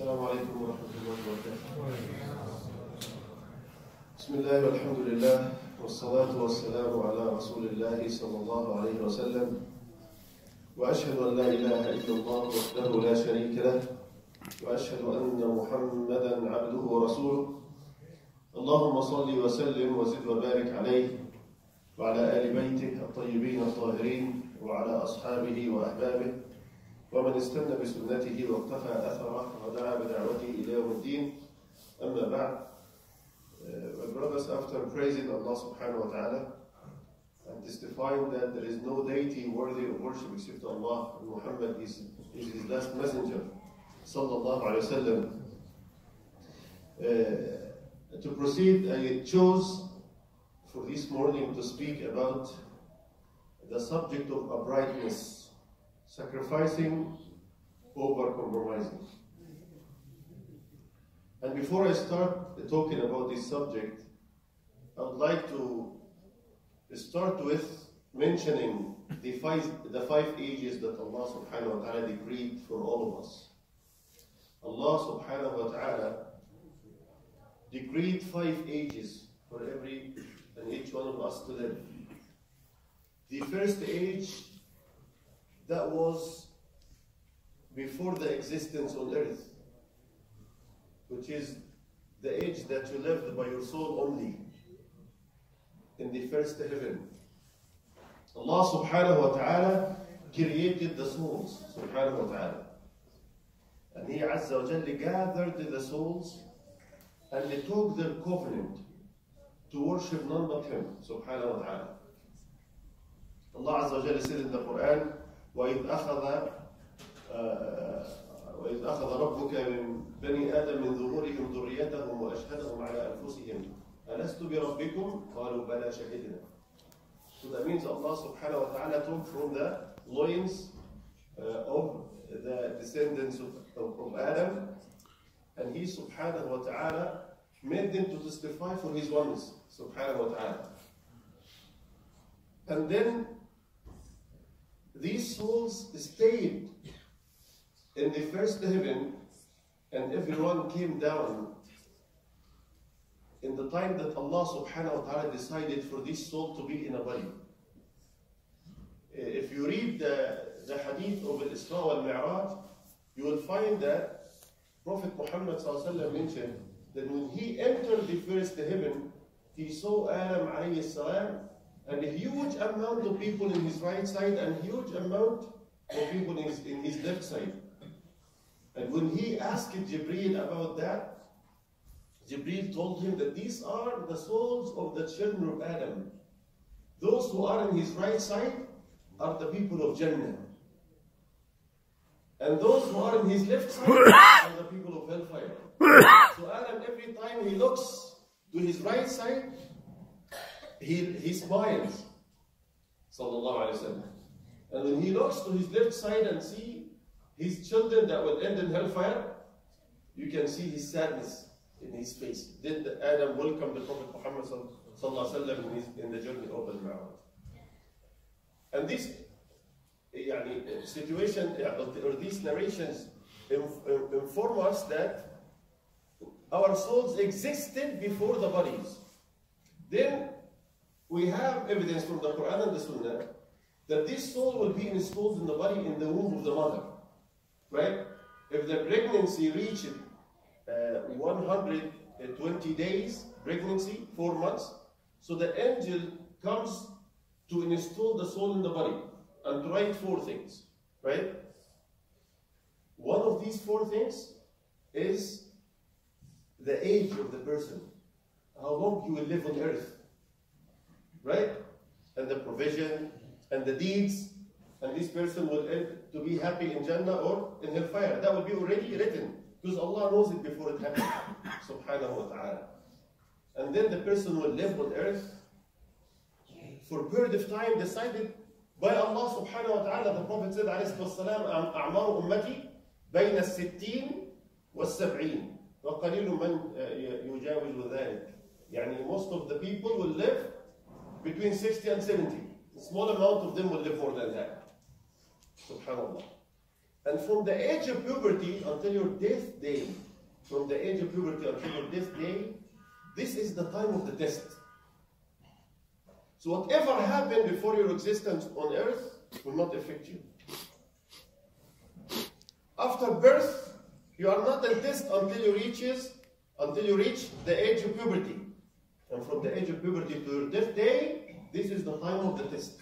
السلام عليكم ورحمة الله وبركاته. بسم الله والحمد لله والصلاة والسلام على رسول الله صلى الله عليه وسلم. وأشهد أن لا إله إلا الله وحده لا شريك له. وأشهد أن محمدا عبده ورسوله. اللهم صل وسلم وزد وبارك عليه وعلى آل بيته الطيبين الطاهرين وعلى أصحابه وأحبابه. ومن استنى بسنته واقتفى أثره ودعا بدعوته إلى يوم الدين أما بعد Uh, my brothers, after praising Allah subhanahu wa ta'ala and testifying that there is no deity worthy of worship except Allah, and Muhammad is, is his last messenger, sallallahu alayhi wa sallam. Uh, to proceed, I chose for this morning to speak about the subject of uprightness, sacrificing over compromising. And before I start talking about this subject, I would like to start with mentioning the five, the five ages that Allah subhanahu wa ta'ala decreed for all of us. Allah subhanahu wa ta'ala decreed five ages for every and each one of us to live. The first age that was before the existence on earth which is the age that you lived by your soul only in the first heaven. Allah subhanahu wa ta'ala created the souls, subhanahu wa ta'ala. And He Azza wa Jalla gathered the souls and they took their covenant to worship none but Him, subhanahu wa ta'ala. Allah Azza wa Jalla said in the Quran, وَإِذْ أَخَذَ uh, وإذ أخذ ربك من بني آدم من ظهورهم ذريتهم وأشهدهم على أنفسهم ألست بربكم؟ قالوا بلى شهدنا. So that means Allah subhanahu wa ta'ala took from the loins uh, of the descendants of, of, of Adam and He subhanahu wa ta'ala made them to testify for His oneness subhanahu wa ta'ala. And then these souls stayed in the first heaven, and everyone came down in the time that Allah subhanahu wa ta'ala decided for this soul to be in a body. Eh, if you read the, the hadith of Al-Isra wal Mi'raj, you will find that Prophet Muhammad mentioned that when he entered the first heaven, he saw Adam alayhi salam and a huge amount of people in his right side and huge amount of people in his, in his left side. And when he asked Jibreel about that, Jibreel told him that these are the souls of the children of Adam. Those who are in his right side are the people of Jannah. And those who are in his left side are the people of hellfire. So Adam, every time he looks to his right side, he, he smiles. Sallallahu Alaihi Wasallam. And when he looks to his left side and see his children that will end in hellfire, you can see his sadness in his face. Did Adam welcome the Prophet Muhammad sallallahu in, his, in the journey of the Mi'raj? And this يعني, situation, or these narrations inform us that our souls existed before the bodies. Then we have evidence from the Quran and the Sunnah that this soul will be installed in the body in the womb of the mother right? If the pregnancy reaches uh, 120 days pregnancy, four months, so the angel comes to install the soul in the body and write four things, right? One of these four things is the age of the person, how long you will live on earth, right? And the provision and the deeds and this person will end to be happy in Jannah or in hellfire. That will be already written because Allah knows it before it happens, subhanahu wa ta'ala. And then the person will live on earth for a period of time decided by Allah subhanahu wa ta'ala. The Prophet said, عليه الصلاة والسلام, أعمار أمتي بين الستين والسبعين وقليل من يجاوز ذلك. يعني most of the people will live between 60 and 70. A small amount of them will live more than that. Subhanallah. And from the age of puberty until your death day, from the age of puberty until your death day, this is the time of the test. So whatever happened before your existence on earth will not affect you. After birth, you are not a test until you reaches until you reach the age of puberty. And from the age of puberty to your death day, this is the time of the test.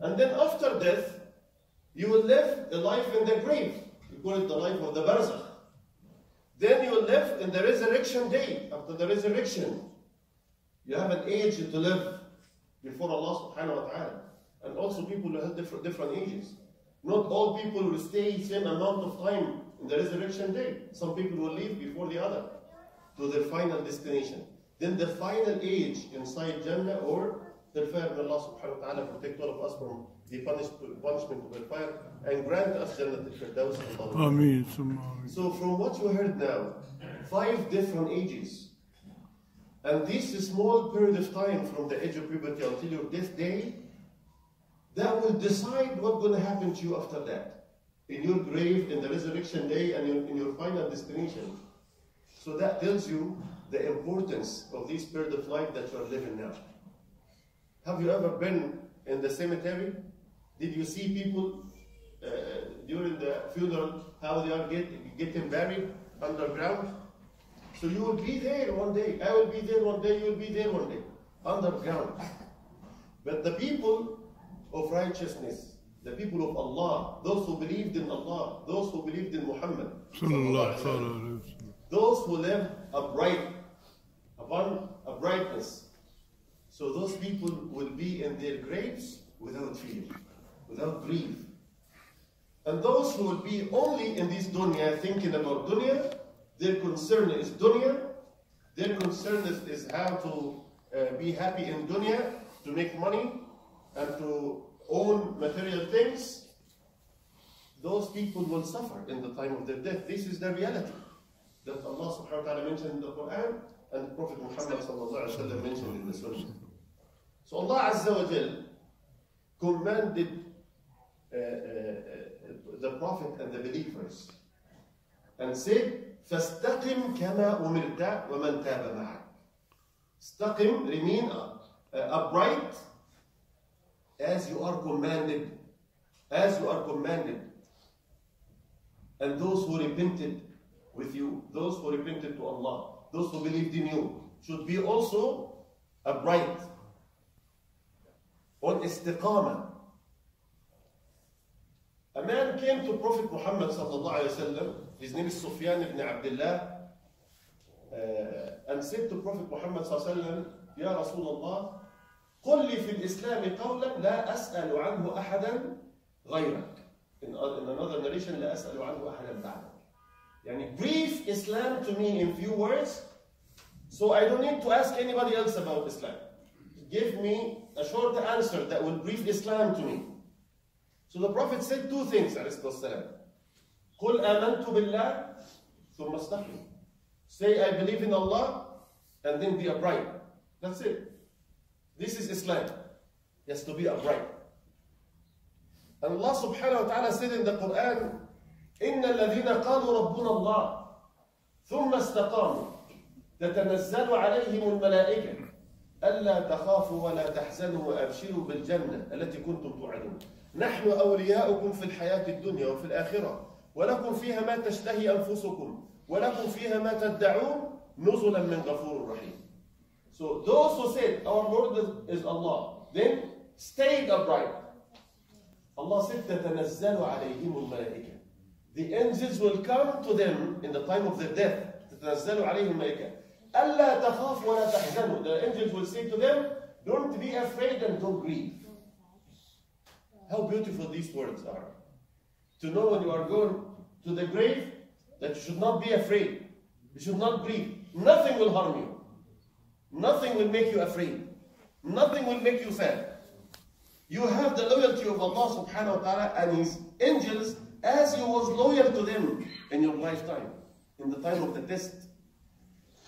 And then after death, you will live a life in the grave. We call it the life of the barzakh. Then you will live in the resurrection day. After the resurrection, you have an age to live before Allah subhanahu wa ta'ala. And also people will have different, different ages. Not all people will stay the same amount of time in the resurrection day. Some people will leave before the other to their final destination. Then the final age inside Jannah or the fire of Allah subhanahu wa ta'ala protect all of us from the punishment of the fire and grant us Jannah al-Firdaus. Ameen. So from what you heard now, five different ages. And this small period of time from the age of puberty until your death day, that will decide what's going to happen to you after that. In your grave, in the resurrection day, and in your final destination. So that tells you the importance of this period of life that you are living now. Have you ever been in the cemetery? Did you see people uh, during the funeral, how they are get, getting buried underground? So you will be there one day, I will be there one day, you will be there one day, underground. But the people of righteousness, the people of Allah, those who believed in Allah, those who believed in Muhammad, those who lived upright upon uprightness. So those people will be in their graves without fear, without grief. And those who will be only in this dunya, thinking about dunya, their concern is dunya, their concern is, is how to uh, be happy in dunya, to make money, and to own material things. Those people will suffer in the time of their death. This is the reality that Allah subhanahu wa ta'ala mentioned in the Quran and the Prophet Muhammad sallallahu alaihi wasallam mentioned in the Sunnah. So Allah Azza wa Jal commanded uh, uh, uh, the Prophet and the believers and said, فَاسْتَقِمْ كَمَا أُمِرْتَ وَمَنْ تَابَ مَعَكَ Staqim, remain uh, upright as you are commanded, as you are commanded. And those who repented with you, those who repented to Allah, those who believed in you, should be also upright on istiqamah. A man came to Prophet Muhammad sallallahu alaihi wasallam. His name is Sufyan ibn Abdullah, uh, and said to Prophet Muhammad sallallahu alaihi wasallam, "Ya Rasulullah, قل لي في الإسلام قولا لا أسأل عنه أحدا غيرك." In, in another narration, لا أسأل عنه أحدا بعدك. Yani brief Islam to me in few words, so I don't need to ask anybody else about Islam. Give me a short answer that will brief Islam to me. So the Prophet said two things, عليه الصلاة والسلام. قل آمنت بالله ثم استقم. Say I believe in Allah and then be upright. That's it. This is Islam. He has to be upright. And Allah subhanahu wa ta'ala said in the Quran, إن الذين قالوا ربنا الله ثم استقاموا تتنزل عليهم الملائكة ألا تخافوا ولا تحزنوا وأبشروا بالجنة التي كنتم توعدون. نحن أولياؤكم في الحياة الدنيا وفي الآخرة ولكم فيها ما تشتهي أنفسكم ولكم فيها ما تدعون نزلا من غفور رحيم. So those who said our Lord is Allah then stayed upright. Allah said تتنزل عليهم الملائكة. The angels will come to them in the time of their death تتنزل عليهم الملائكة ألا تخاف ولا تحزنوا The angels will say to them Don't be afraid and don't grieve How beautiful these words are To know when you are going to the grave that you should not be afraid You should not grieve Nothing will harm you Nothing will make you afraid Nothing will make you sad you have the loyalty of Allah subhanahu wa ta'ala and His angels as you was loyal to them in your lifetime, in the time of the test.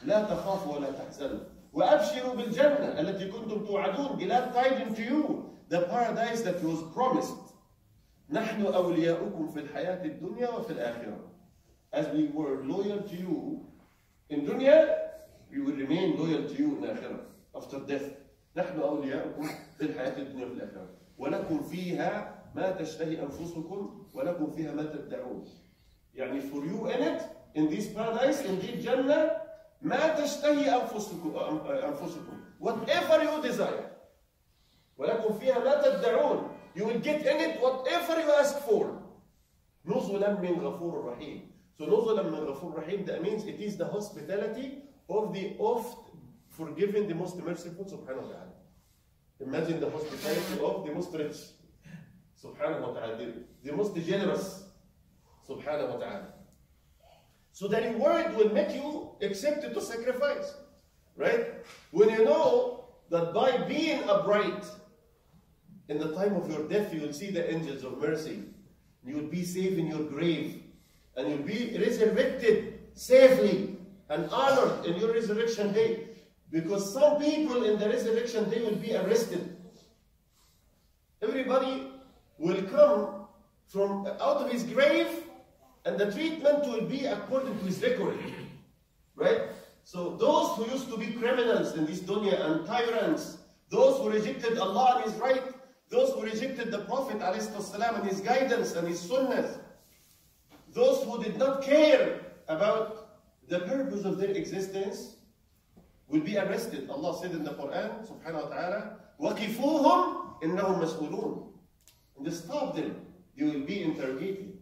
لا تخافوا ولا تحزنوا وأبشروا بالجنة التي كنتم توعدون glad tidings to you the paradise that was promised نحن أولياؤكم في الحياة الدنيا وفي الآخرة. As we were loyal to you in dunya, we will remain loyal to you in آخرة after death. نحن أولياؤكم في الحياة الدنيا وفي الآخرة. ولكم فيها ما تشتهي أنفسكم ولكم فيها ما تدعون. يعني for you in it, in this paradise, in this Jannah, ما تشتهي أنفسكم أنفسكم. Whatever you desire. ولكم فيها ما تدعون. You will get in it whatever you ask for. نزلا من غفور رحيم. So نزلا من غفور رحيم that means it is the hospitality of the oft forgiven, the most merciful wa ta'ala. Imagine the hospitality of the most rich. Subhanahu wa ta'ala. The, the most generous. Subhanahu wa ta'ala. So that the reward will make you accept to sacrifice. Right? When you know that by being upright, in the time of your death, you will see the angels of mercy. You will be safe in your grave. And you'll be resurrected safely and honored in your resurrection day. Because some people in the resurrection day will be arrested. Everybody will come from out of his grave, and the treatment will be according to his record. Right? So those who used to be criminals in this dunya and tyrants, those who rejected Allah and His right, those who rejected the Prophet ﷺ and his guidance and his sunnahs, those who did not care about the purpose of their existence, will be arrested. Allah said in the Quran, subhanahu wa ta'ala, وَقِفُوهُمْ إِنَّهُمْ مَسْئُولُونَ And they stop them. You will be interrogated.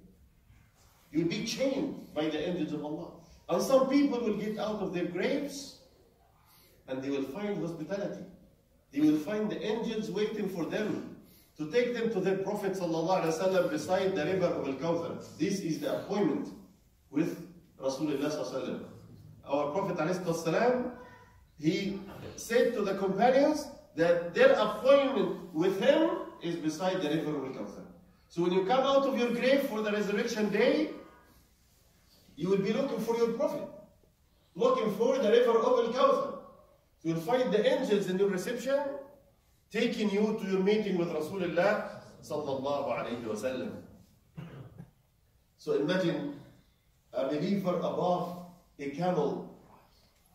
You will be chained by the angels of Allah. And some people will get out of their graves and they will find hospitality. They will find the angels waiting for them to take them to their Prophet ﷺ beside the river of Al-Kawthar. This is the appointment with Rasulullah ﷺ. Our Prophet ﷺ, he said to the companions that their appointment with him is beside the river Al-Kawthar. So when you come out of your grave for the resurrection day, you will be looking for your Prophet, looking for the river of Al-Kawthar. You'll find the angels in your reception taking you to your meeting with Rasulullah sallallahu alayhi wa sallam. So imagine a believer above a camel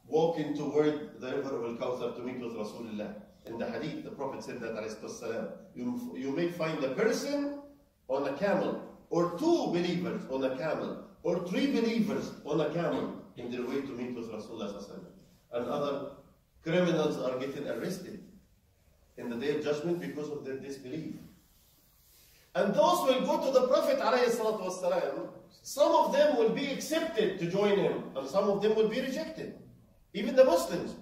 walking toward the river of Al-Kawthar to meet with Rasulullah. In the hadith, the Prophet said that alayhi you, you may find a person on a camel, or two believers on a camel, or three believers on a camel in their way to meet with Rasulullah sallallahu alayhi wa And other criminals are getting arrested in the day of judgment because of their disbelief. And those will go to the Prophet والسلام, some of them will be accepted to join him, and some of them will be rejected. Even the Muslims.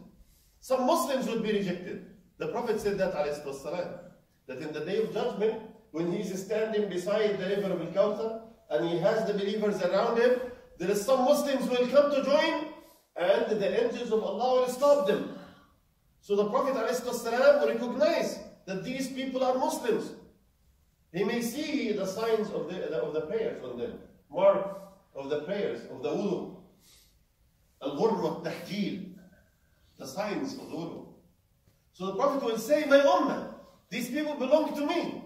Some Muslims will be rejected. The Prophet said that والسلام, that in the day of judgment, when he is standing beside the river of Al-Kawthar, and he has the believers around him, there is some Muslims will come to join, and the angels of Allah will stop them. So the Prophet ﷺ will recognize that these people are Muslims. He may see the signs of the, of the prayers on them, mark of the prayers, of the wudu. Al-ghurr tahjeel the signs of the wudu. So the Prophet will say, my ummah, these people belong to me.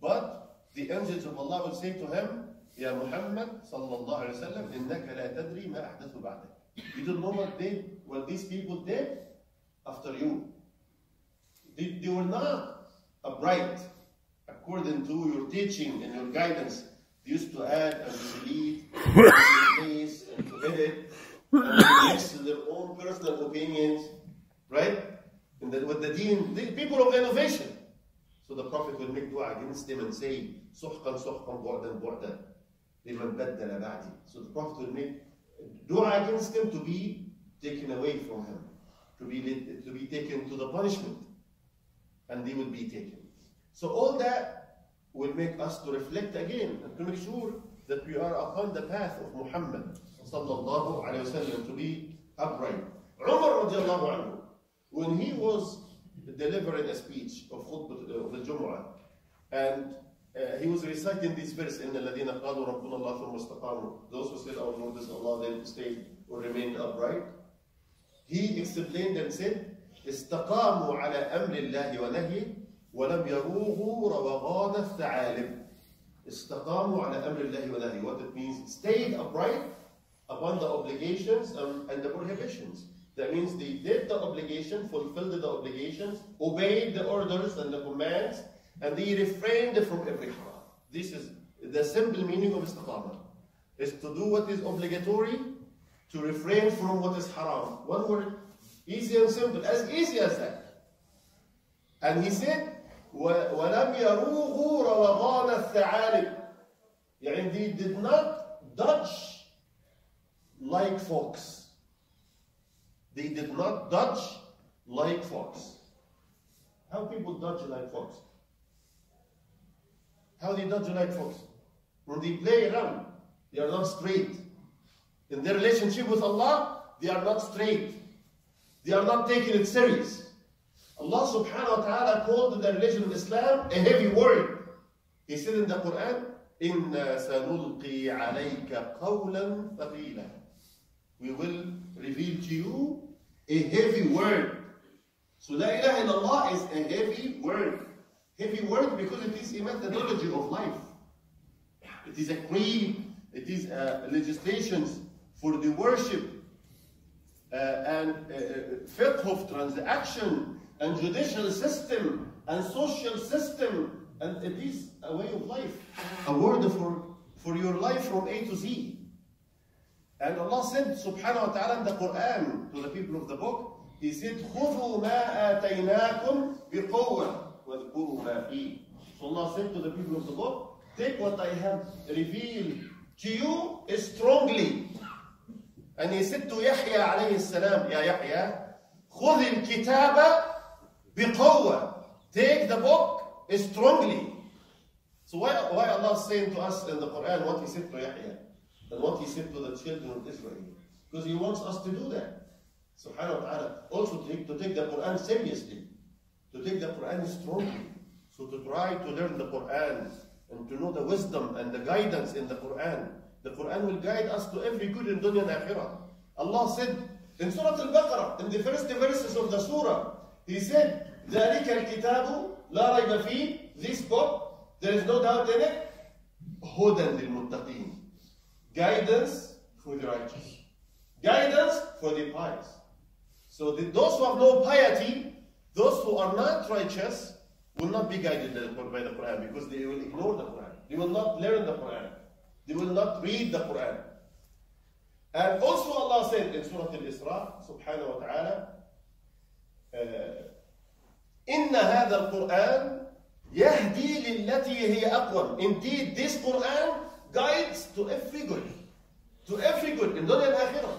But the angels of Allah will say to him, Ya Muhammad sallallahu alayhi wa sallam, innaka la tadri ma ahdathu ba'dak. You don't know what they, what these people did after you. They, they were not upright according to your teaching and your guidance. They used to add and delete, and to and edit, based to their own personal opinions, right? in the, with the deen, the people of innovation. So the Prophet would make dua against them and say, Suhqan, Suhqan, Bu'dan, Bu'dan, liman baddala ba'di. So the Prophet would make dua against them to be taken away from him, to be, to be taken to the punishment. And they would be taken. So all that will make us to reflect again and to make sure that we are upon the path of Muhammad sallallahu alayhi wa sallam to be upright. Umar radiallahu anhu, when he was delivering a speech of khutbah of the Jumu'ah, and uh, he was reciting this verse in الذين قالوا ربنا الله ثم استقاموا those who said our Lord is Allah they stayed or remained upright he explained and said استقاموا على أمر الله ونهيه ولم يروغوا روغان الثعالب استقاموا على أمر الله ونهيه. What it means, stayed upright upon the obligations and, and the prohibitions. That means they did the obligation, fulfilled the obligations, obeyed the orders and the commands, and they refrained from every haram. This is the simple meaning of istiqamah. Is to do what is obligatory, to refrain from what is haram. One word, easy and simple, as easy as that. And he said, "و- وَلَمْ يَرُوغُوا رَوَغَانَ الثَّعَالِبِ يعني they did not dodge like fox. They did not dodge like fox. How people dodge like fox? How they dodge like fox? When they play around, they are not straight. In their relationship with Allah, they are not straight. They are not taking it serious. Allah subhanahu wa ta'ala called the religion of Islam a heavy word. He said in the Quran, إِنَّا سَنُلْقِي عَلَيْكَ قَوْلًا ثَقِيلًا we will reveal to you a heavy word. So La ilaha illallah is a heavy word. Heavy word because it is a methodology of life. It is a creed. It is uh, legislations for the worship uh, and uh, uh, fiqh of transaction and judicial system and social system and it is a way of life a word for, for your life from A to Z and Allah said subhanahu wa ta'ala in the Quran to the people of the book He said خذوا ما آتيناكم بقوة واذكروا ما فيه So Allah said to the people of the book take what I have revealed to you strongly and he said to Yahya عليه السلام يا يحيى خذ الكتاب بقوة take the book strongly so why, why Allah is saying to us in the Quran what he said to Yahya and what he said to the children of Israel because he wants us to do that subhanahu wa ta'ala also to take, to take the Quran seriously to take the Quran strongly so to try to learn the Quran and to know the wisdom and the guidance in the Quran the Quran will guide us to every good in dunya and akhirah. Allah said in Surah Al-Baqarah, in the first verses of the surah, He said, ذَلِكَ الْكِتَابُ لَا رَيْبَ فِيهِ This book, there is no doubt in it, هُدًى لِلْمُتَّقِينَ Guidance for the righteous. Guidance for the pious. So the, those who have no piety, those who are not righteous, will not be guided by the Quran because they will ignore the Quran. They will not learn the Quran. They will not read the Quran. And also Allah said in Surah Al-Isra, subhanahu wa ta'ala, إن هذا القرآن يهدي للتي هي أقوم. Indeed, this Quran guides to every good. To every good in dunya and akhirah.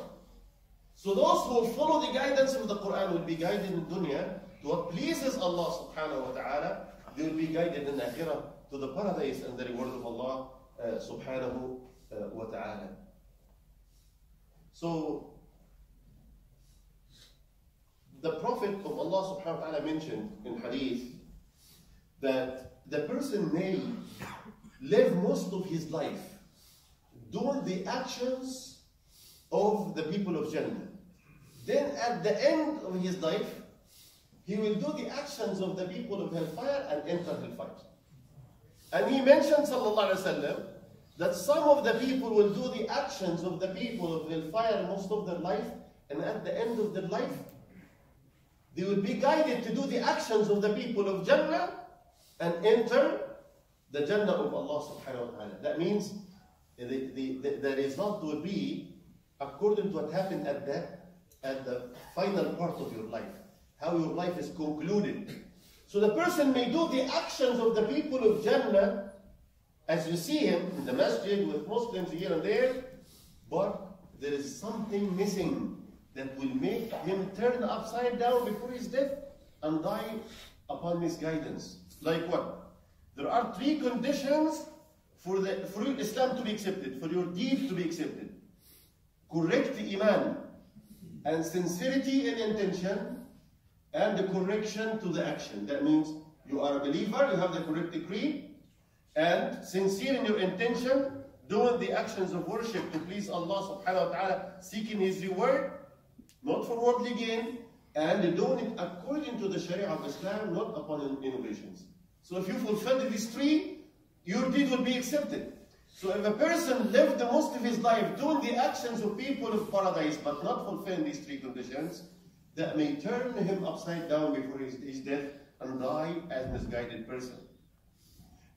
So those who follow the guidance of the Quran will be guided in dunya to what pleases Allah subhanahu wa ta'ala. They will be guided in akhirah to the paradise and the reward of Allah uh, subhanahu uh, wa ta'ala. So, the Prophet of Allah subhanahu wa ta'ala mentioned in hadith that the person may live most of his life doing the actions of the people of Jannah. Then at the end of his life, he will do the actions of the people of hellfire and enter hellfire. And he mentioned, sallallahu alaihi wasallam, that some of the people will do the actions of the people of hellfire most of their life, and at the end of their life, they will be guided to do the actions of the people of Jannah and enter the Jannah of Allah subhanahu wa ta'ala. That means eh, the, the, the, the result will be according to what happened at the, at the final part of your life, how your life is concluded. So the person may do the actions of the people of Jannah as you see him in the masjid with Muslims here and there, but there is something missing that will make him turn upside down before his death and die upon misguidance. Like what? There are three conditions for, the, for Islam to be accepted, for your deed to be accepted. Correct iman and sincerity in intention and the correction to the action. That means you are a believer, you have the correct creed, and sincere in your intention, doing the actions of worship to please Allah subhanahu wa ta'ala, seeking His reward, not for worldly gain, and doing it according to the Sharia of Islam, not upon innovations. So if you fulfill these three, your deed will be accepted. So if a person lived the most of his life doing the actions of people of paradise but not fulfilling these three conditions, that may turn him upside down before his, his death and die as a misguided person.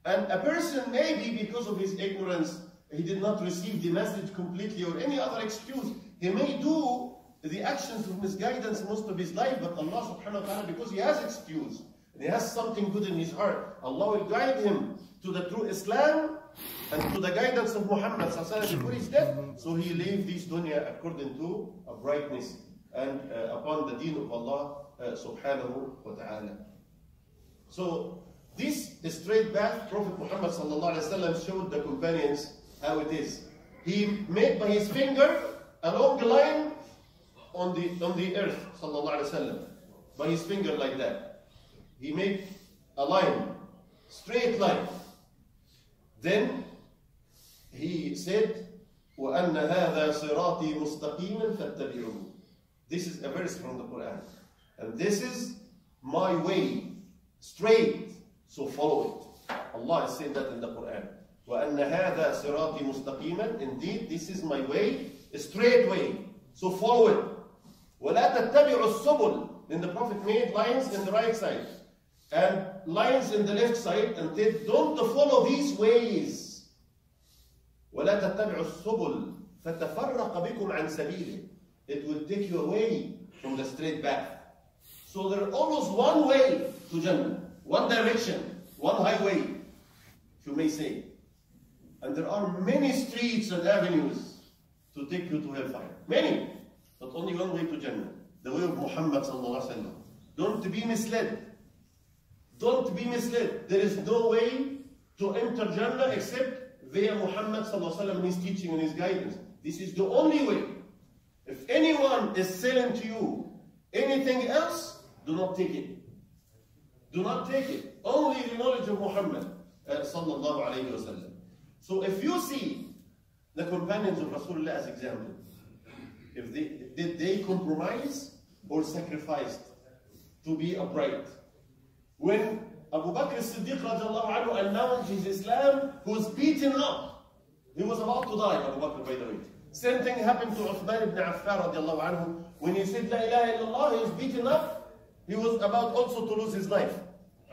And a person maybe because of his ignorance, he did not receive the message completely or any other excuse. He may do the actions of misguidance most of his life, but Allah subhanahu wa ta'ala, because he has excuse, and he has something good in his heart, Allah will guide him to the true Islam and to the guidance of Muhammad before his death. So he leave this dunya according to a brightness and uh, upon the deen of Allah uh, subhanahu wa ta'ala. So this straight path, Prophet Muhammad sallallahu alaihi wasallam showed the companions how it is. He made by his finger a long line on the on the earth, sallallahu alaihi wasallam, by his finger like that. He made a line, straight line. Then he said, وَأَنَّ هَذَا صِرَاطِي مُسْتَقِيمًا فَاتَّبِعُوهُ This is a verse from the Quran. And this is my way, straight, so follow it. Allah is saying that in the Quran. وَأَنَّ هَذَا صِرَاطِي مُسْتَقِيمًا Indeed, this is my way, a straight way. So follow it. وَلَا تَتَّبِعُوا السُّبُلِ Then the Prophet made lines in the right side and lines in the left side and said, don't follow these ways. وَلَا تَتَّبِعُوا السُّبُلِ فَتَفَرَّقَ بِكُمْ عَنْ سَبِيلِهِ It will take you away from the straight path. So there's always one way to Jannah, one direction, one highway, if you may say. And there are many streets and avenues to take you to hellfire. Many. But only one way to Jannah. The way of Muhammad sallallahu alaihi wasallam. Don't be misled. Don't be misled. There is no way to enter Jannah except via Muhammad wasallam his teaching and his guidance. This is the only way. If anyone is selling to you anything else, do not take it. Do not take it. Only the knowledge of Muhammad uh. So if you see the companions of Rasulullah as example, if they did they compromise or sacrificed to be upright? When Abu Bakr as-Siddiq anhu announced his Islam, he was beaten up. He was about to die, Abu Bakr by the way. Same thing happened to Uthman ibn Affan anhu. When he said La ilaha illallah, he was beaten up. He was about also to lose his life.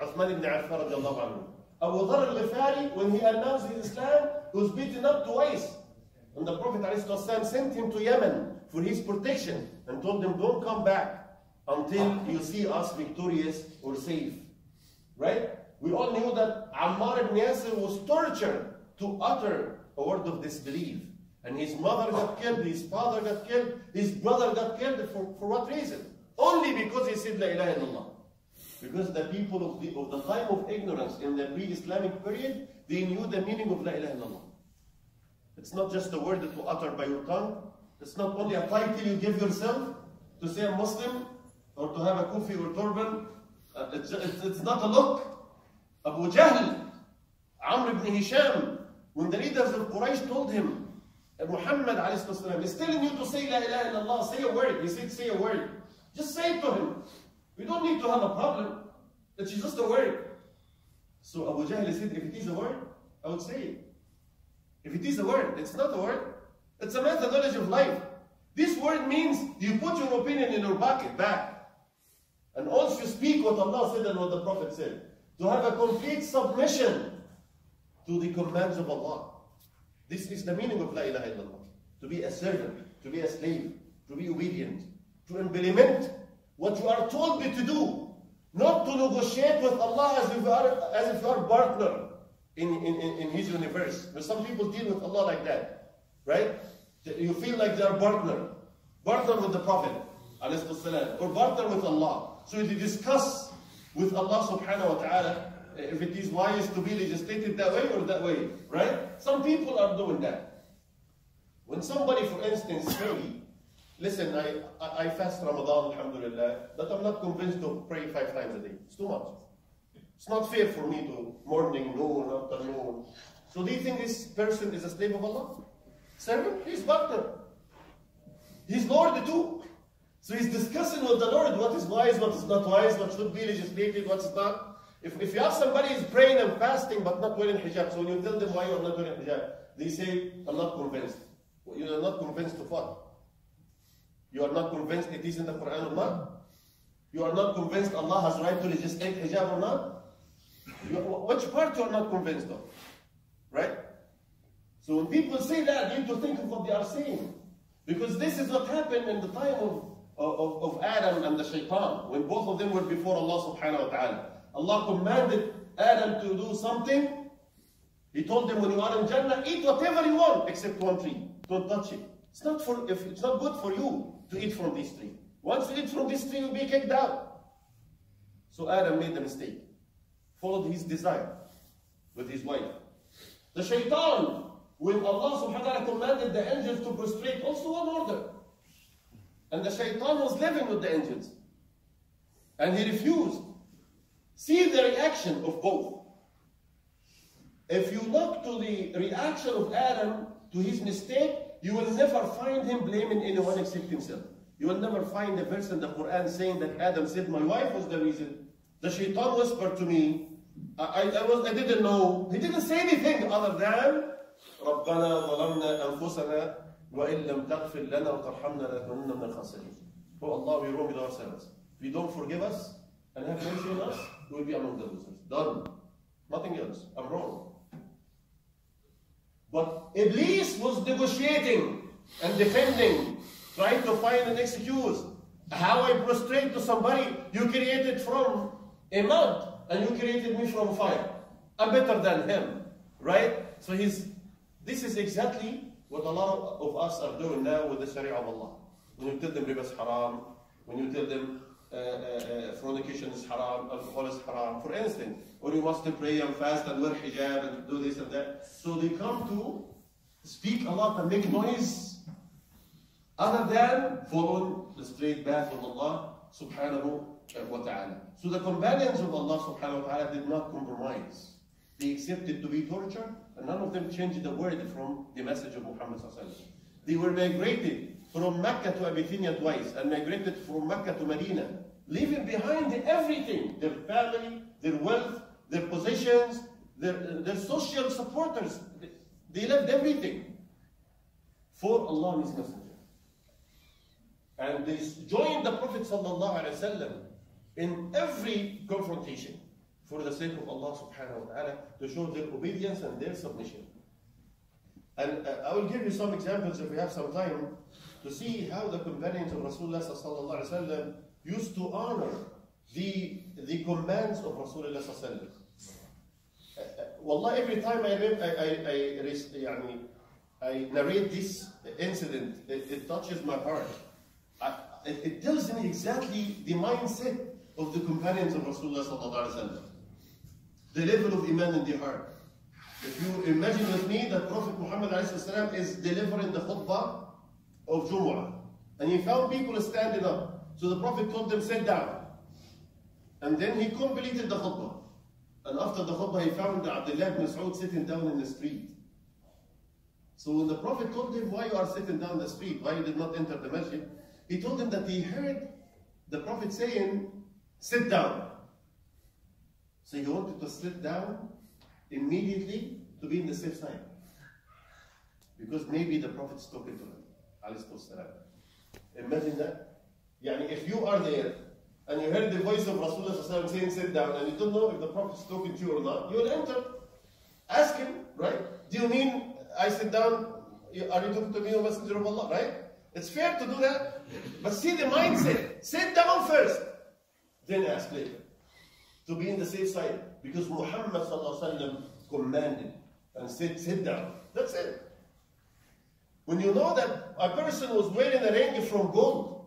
Uthman ibn Affan anhu. Abu Dhar al-Ghifari, when he announced his Islam, he was beaten up twice. And the Prophet ﷺ sent him to Yemen for his protection and told him, don't come back until you see us victorious or safe. Right? We all knew that Ammar ibn Yasir was tortured to utter a word of disbelief. And his mother got killed, his father got killed, his brother got killed. For, for what reason? Only because he said La ilaha illallah. Because the people of the, of the time of ignorance in the pre-Islamic period, they knew the meaning of La ilaha illallah. It's not just a word that you utter by your tongue. It's not only a title you give yourself to say a Muslim or to have a kufi or turban. Uh, it's, it's, it's not a look. Abu Jahl, Amr ibn Hisham, when the leaders of Quraysh told him, Muhammad والسلام, is telling you to say La ilaha illallah, say a word. He said, say a word. Just say it to him. We don't need to have a problem. It's just a word. So Abu Jahl said, if it is a word, I would say it. If it is a word, it's not a word. It's a methodology of life. This word means you put your opinion in your pocket back. And also speak what Allah said and what the Prophet said. To have a complete submission to the commands of Allah. This is the meaning of La ilaha illallah. To be a servant, to be a slave, to be obedient, to implement what you are told me to do. Not to negotiate with Allah as if you are, as if you are a partner in, in, in His universe. But some people deal with Allah like that. Right? You feel like they are partner. Partner with the Prophet, or partner with Allah. So you discuss with Allah subhanahu wa ta'ala eh, if it is wise to be legislated that way or that way. Right? Some people are doing that. When somebody, for instance, say, listen, I, I, I fast Ramadan, alhamdulillah, but I'm not convinced to pray five times a day. It's too much. It's not fair for me to morning, noon, afternoon. So do you think this person is a slave of Allah? Servant? He's partner. He's Lord too. So he's discussing with the Lord what is wise, what is not wise, what should be legislated, what's not. If, if you have somebody is praying and fasting but not wearing hijab, so when you tell them why you are not wearing hijab, they say, I'm not convinced. Well, you are not convinced of what? You are not convinced it is in the Quran or not? You are not convinced Allah has right to legislate hijab or not? You, which part you are not convinced of? Right? So when people say that, you need to think of what they are saying. Because this is what happened in the time of, of, of Adam and the shaitan, when both of them were before Allah subhanahu wa ta'ala. Allah commanded Adam to do something. He told them when you are in Jannah, eat whatever you want except one tree. Don't touch it. It's not for if it's not good for you to eat from this tree. Once you eat from this tree, you'll be kicked out. So Adam made the mistake. Followed his desire with his wife. The shaitan, when Allah subhanahu wa ta'ala commanded the angels to prostrate, also one order. And the shaitan was living with the angels. And he refused. See the reaction of both. If you look to the reaction of Adam to his mistake, you will never find him blaming anyone except himself. You will never find a verse in the Quran saying that Adam said, My wife was the reason. The shaitan whispered to me, I, I, I was, I didn't know. He didn't say anything other than, ربنا ظلمنا أنفسنا وإن لم تغفر لنا وترحمنا لنكونن من الخاسرين. Oh Allah, we wronged ourselves. If you don't forgive us and have mercy on us, we will be among the losers. Done. Nothing else. I'm wrong. But Iblis was negotiating and defending, trying to find an excuse. How I prostrate to somebody you created from a mud and you created me from fire. I'm better than him. Right? So he's this is exactly what a lot of us are doing now with the Sharia of Allah. When you tell them riba is haram, when you tell them uh, uh, uh, fornication is haram, alcohol is haram, for instance, or you must pray and fast and wear hijab and do this and that. So they come to speak a lot and make noise other than following the straight path of Allah subhanahu wa ta'ala. So the companions of Allah subhanahu wa ta'ala did not compromise. They accepted to be tortured, and none of them changed a word from the message of Muhammad. They were migrated from Mecca to Abyssinia twice, and migrated from Mecca to Medina, leaving behind everything, their family, their wealth, their possessions, their, their social supporters. They left everything for Allah and His Messenger. And they joined the Prophet wasallam in every confrontation for the sake of Allah subhanahu wa ta'ala to show their obedience and their submission. And uh, I will give you some examples if we have some time to see how the companions of Rasulullah used to honor the, the commands of Rasulullah. Uh, uh wallah, every time I, I, I, I, I, narrate this incident, it, it touches my heart. I, it, it tells me exactly the mindset of the companions of Rasulullah. The level of iman in the heart. If you imagine with me that Prophet Muhammad is delivering the khutbah of Jumu'ah, and he found people standing up. So the Prophet told them, sit down. And then he completed the khutbah. And after the khutbah, he found Abdullah ibn Mas'ud sitting down in the street. So when the Prophet told him why you are sitting down the street, why you did not enter the masjid, he told him that he heard the Prophet saying, sit down. So he wanted to sit down immediately to be in the safe side. Because maybe the Prophet is talking to him. Imagine that. Yani if you are there and you heard the voice of Rasulullah saying sit down and you don't know if the Prophet is talking to you or not, you will enter. Ask him, right? Do you mean I sit down? Are you talking to me, O Messenger of Allah, right? It's fair to do that. But see the mindset. Sit down first. Then ask later To be in the safe side. Because Muhammad sallam, commanded and said, sit down. That's it. When you know that a person was wearing a ring from gold,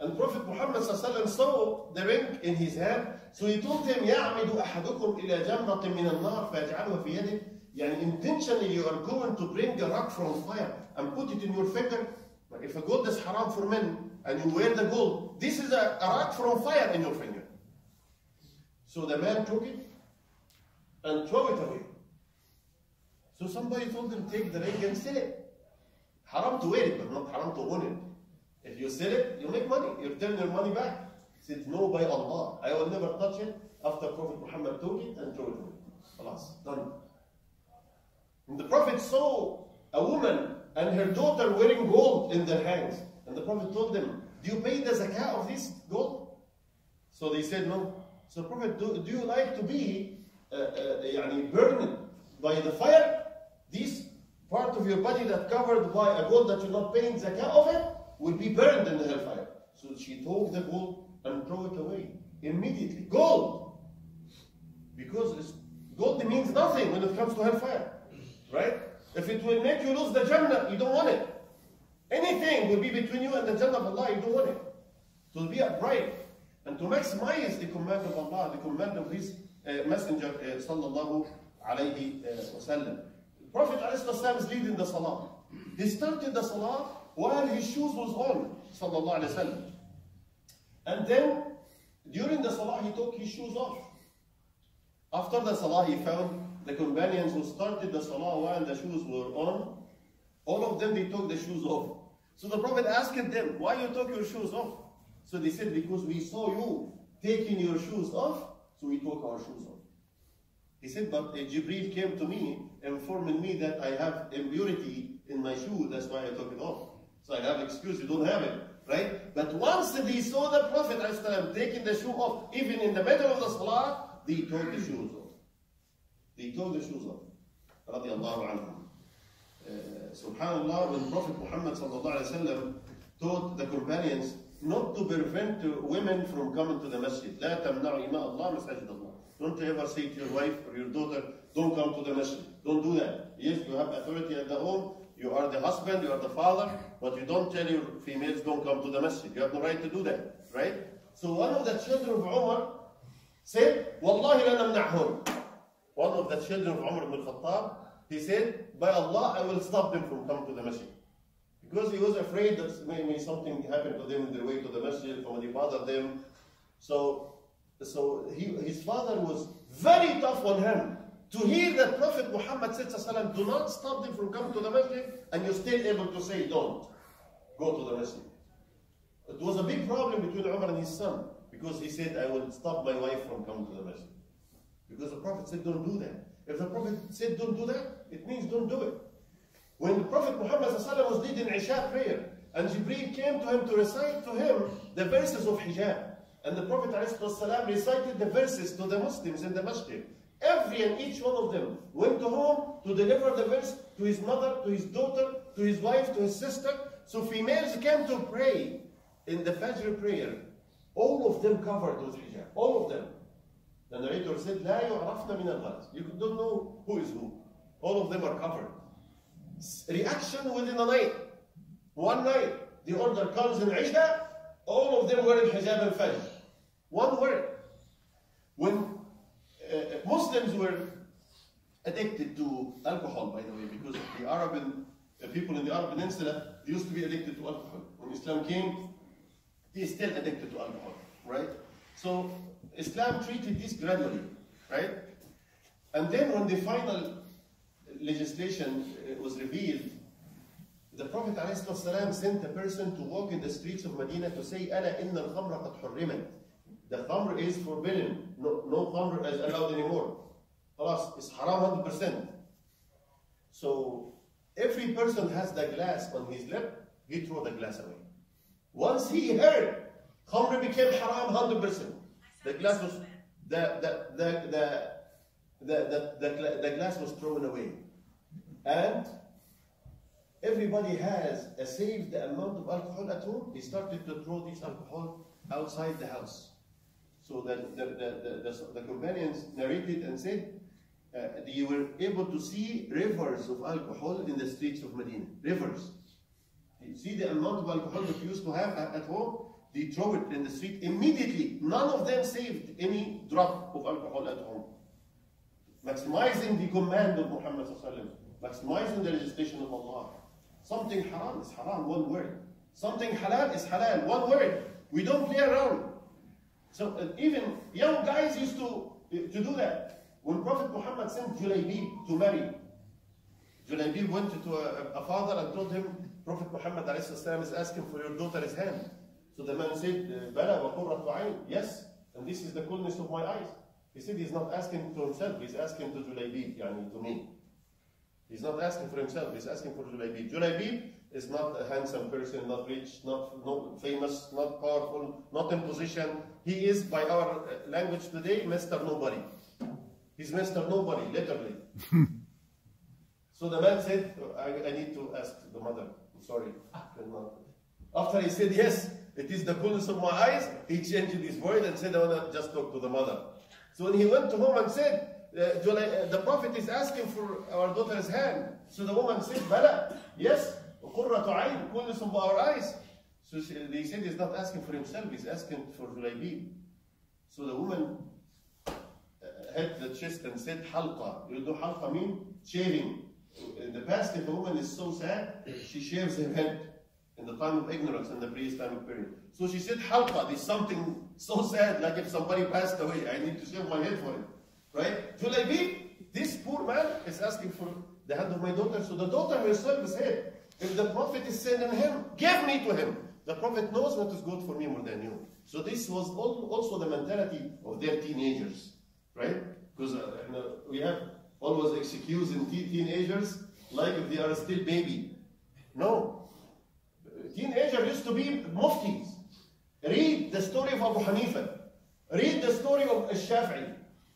and Prophet Muhammad sallam, saw the ring in his hand, so he told him, يَعْمِدُ أَحَدُكُمْ إِلَى جَمْرَةٍ مِنَ النَّارِ فَيَجْعَلُهَا فِي يَدِهِ يعني intentionally you are going to bring a rock from fire and put it in your finger. But if a gold is haram for men and you wear the gold, this is a, a rock from fire in your finger. So the man took it and threw it away. So somebody told him, take the ring and sell it. Haram to wear it, but not haram to own it. If you sell it, you make money. You return your money back. He said, no, by Allah. I will never touch it after Prophet Muhammad took it and threw it away. Alas, done. And the Prophet saw a woman and her daughter wearing gold in their hands. And the Prophet told them, Do you pay the zakah of this gold? So they said, No. So Prophet, do, do you like to be uh, uh, burned by the fire? This part of your body that covered by a gold that you're not paying zakah of it will be burned in the hellfire. So she took the gold and threw it away immediately. Gold! Because gold means nothing when it comes to hellfire. Right? If it will make you lose the Jannah, you don't want it. Anything will be between you and the Jannah of Allah, you don't want it. So be upright and to maximize the command of Allah, the command of His uh, Messenger, uh, sallallahu alayhi uh, wasallam. Prophet ﷺ is leading the salah. He started the salah while his shoes was on, sallallahu alayhi wasallam. And then, during the salah, he took his shoes off. After the salah, he found the companions who started the salah while the shoes were on. All of them, they took the shoes off. So the Prophet asked them, why you took your shoes off? So they said, because we saw you taking your shoes off, so we took our shoes off. He said, but uh, Jibreel came to me, informing me that I have impurity in my shoe, that's why I took it off. So I have excuse, you don't have it, right? But once they saw the Prophet ﷺ taking the shoe off, even in the middle of the salah, they took the shoes off. They took the shoes off. Uh, Subhanallah, when Prophet Muhammad sallallahu taught the companions not to prevent women from coming to the masjid. لا تمنعوا إماء الله مساجد الله. Don't ever say to your wife or your daughter, don't come to the masjid. Don't do that. Yes, you have authority at the home. You are the husband, you are the father, but you don't tell your females, don't come to the masjid. You have no right to do that, right? So one of the children of Umar said, Wallahi la namna'hum. One of the children of Umar ibn Khattab, he said, by Allah, I will stop them from coming to the masjid. Because he was afraid that maybe something happened to them in their way to the masjid, somebody bothered them. So, so he, his father was very tough on him. To hear that Prophet Muhammad said, "Sallam, do not stop them from coming to the masjid, and you're still able to say, don't go to the masjid. It was a big problem between Umar and his son, because he said, I will stop my wife from coming to the masjid. Because the Prophet said, don't do that. If the Prophet said, don't do that, it means don't do it. When the Prophet Muhammad was leading Isha prayer, and Jibreel came to him to recite to him the verses of hijab, and the Prophet ﷺ recited the verses to the Muslims in the masjid. Every and each one of them went to home to deliver the verse to his mother, to his daughter, to his wife, to his sister. So females came to pray in the Fajr prayer. All of them covered with hijab. All of them. The narrator said, لا يعرفن من الغرس. You don't know who is who. All of them are covered. Reaction within a night. One night, the order comes in Isha, all of them wearing hijab and fajr. One word. When uh, Muslims were addicted to alcohol, by the way, because the Arab uh, people in the Arab Peninsula used to be addicted to alcohol. When Islam came, they still addicted to alcohol, right? So Islam treated this gradually, right? And then when the final legislation uh, was revealed, the Prophet ﷺ sent a person to walk in the streets of Medina to say, أَلَا إِنَّ الْخَمْرَ قَدْ حُرِّمَتْ The khamr is forbidden. No, no khamr is allowed anymore. خلاص, it's haram 100%. So, every person has the glass on his lip, he throw the glass away. Once he heard, khamr became haram 100%. The glass was, the, the, the, the, the, the, the, the glass was thrown away. And everybody has a saved amount of alcohol at home. They started to throw this alcohol outside the house. So the, the, the, the, the companions narrated and said, uh, you were able to see rivers of alcohol in the streets of Medina. Rivers. You see the amount of alcohol that you used to have at, home? They throw it in the street immediately. None of them saved any drop of alcohol at home. Maximizing the command of Muhammad maximizing the legislation of Allah. Something haram is haram, one word. Something halal is halal, one word. We don't play around. So uh, even young guys used to, uh, to do that. When Prophet Muhammad sent Julaybib to marry, Julaybib went to a, a father and told him, Prophet Muhammad is asking for your daughter's hand. So the man said, uh, Bala wa Yes, and this is the coolness of my eyes. He said he's not asking to himself, he's asking to Julaybib, yani to me. He's not asking for himself, he's asking for Julaybib. Julaybib is not a handsome person, not rich, not, not famous, not powerful, not in position. He is, by our uh, language today, Mr. Nobody. He's Mr. Nobody, literally. so the man said, I, I need to ask the mother. I'm sorry. After he said yes, it is the coolness of my eyes, he changed his word and said, I want to just talk to the mother. So when he went to home and said, the prophet is asking for our daughter's hand. So the woman said, Bala, yes, قرة عين, coolness of our eyes. So she, they said he's not asking for himself, he's asking for Julaybib. So the woman uh, hit the chest and said, Halqa. You know halqa mean? Shaving. In the past, if a woman is so sad, she shaves her head in the time of ignorance in the pre-Islamic period. So she said, Halqa, there's something so sad, like if somebody passed away, I need to shave my head for it. Right? Julaybi, this poor man is asking for the hand of my daughter, so the daughter herself said, if the Prophet is sending him, give me to him. The Prophet knows what is good for me more than you. So this was also the mentality of their teenagers, right? Because uh, we have always excusing te- teenagers like if they are still baby. No, teenager used to be muftis. Read the story of Abu Hanifa. Read the story of Shafi'i.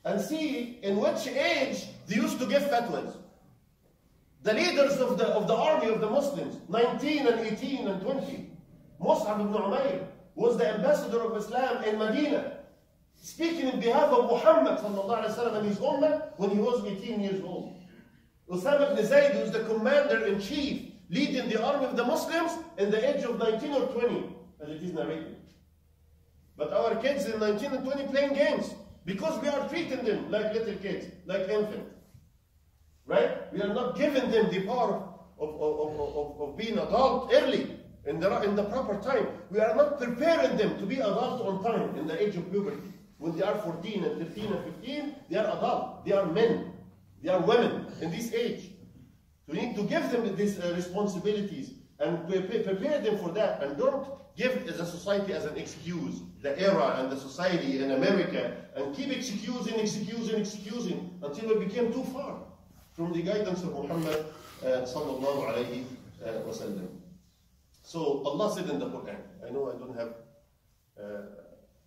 And see in which age they used to give fatwas. The leaders of the, of the army of the Muslims, 19 and 18 and 20. Mus'ab ibn Umayr was the ambassador of Islam in Medina, speaking in behalf of Muhammad wasallam and his ummah when he was 18 years old. Osama ibn Zayd was the commander in chief, leading the army of the Muslims in the age of 19 or 20, as it is narrated. But our kids in 19 and 20 playing games because we are treating them like little kids, like infants. Right? We are not giving them the power of, of, of, of, being adult early, in the, in the proper time. We are not preparing them to be adult on time in the age of puberty. When they are 14 and 13 and 15, they are adult. They are men. They are women in this age. We need to give them these uh, responsibilities and pre- pre- prepare them for that. And don't give the society as an excuse, the era and the society in America, and keep excusing, excusing, excusing until we became too far from the guidance of Muhammad uh, sallallahu alayhi uh, wasallam. So Allah said in the Quran, I know I don't have uh,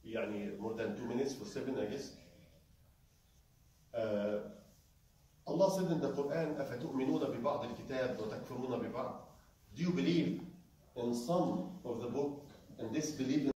يعني more than two minutes for seven, I guess. Uh, Allah said in the Quran, أَفَتُؤْمِنُونَ بِبَعْضِ الْكِتَابِ وَتَكْفُرُونَ بِبَعْضِ Do you believe in some of the book and disbelieve in